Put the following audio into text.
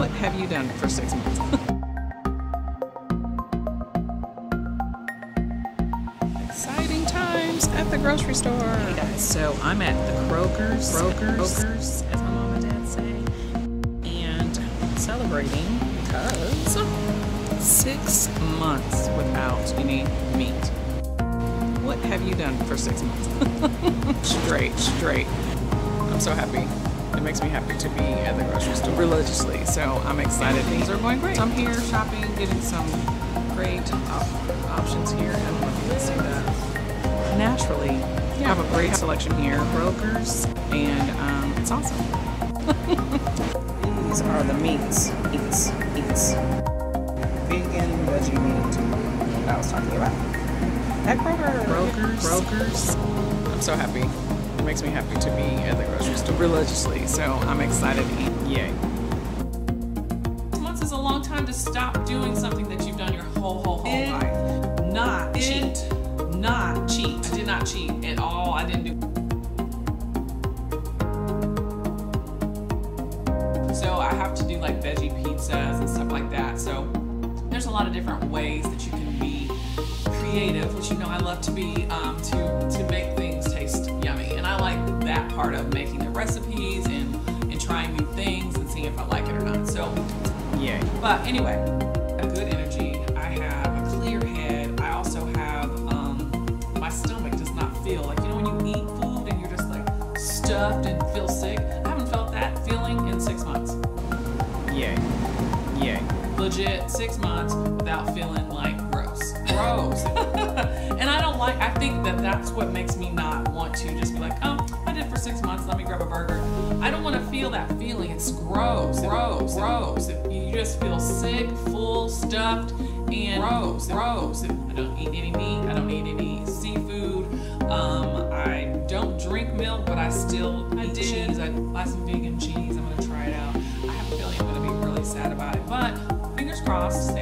What have you done for six months? Exciting times at the grocery store. Hey guys, so I'm at the Kroger's, Kroger's, Kroger's, as my mom and dad say, and celebrating because six months without any meat. What have you done for six months? straight, straight. I'm so happy. It makes me happy to be at the grocery store religiously. So I'm excited. Things are going great. I'm here shopping, getting some great op- options here. I don't know if you can see that. Naturally, Yeah. you have a great selection here. Krogers, and um, it's awesome. These are the meats, meats, meats. Vegan, veggie meat. I was talking about. At Kroger. Krogers, Krogers. I'm so happy. It makes me happy to be at the grocery store religiously. So I'm excited to eat. Yay. months is a long time to stop doing something that you've done your whole, whole, whole It- life. Not it- cheat. Not cheat. I did not cheat at all. I didn't do. So I have to do like veggie pizzas and stuff like that. So there's a lot of different ways that you can be creative, which you know I love to be um, to to make that part of making the recipes and and trying new things and seeing if I like it or not. So Yay. but anyway, a good energy. I have a clear head. I also have um, my stomach does not feel like you know when you eat food and you're just like stuffed and feel sick. I haven't felt that feeling in six months. Yay. Yay. Legit six months without feeling like gross. Gross. and I don't like. I think that that's what makes me not want to just be like, oh, I did for six months. Let me grab a burger. I don't want to feel that feeling. It's gross. Gross. Gross. You just feel sick, full, stuffed, and gross. Gross. I don't eat any meat. I don't eat any seafood. Um, I don't drink milk, but I still I eat cheese. I buy some vegan cheese. I'm gonna try it out. I have a feeling I'm gonna be really sad about it, but fingers crossed.